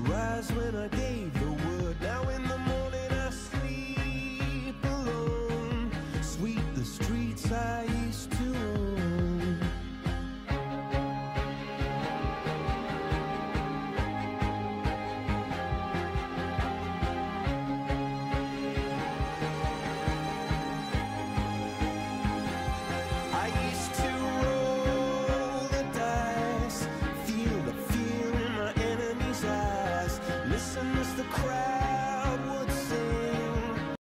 rise when I gain. the crowd.